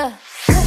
Yeah.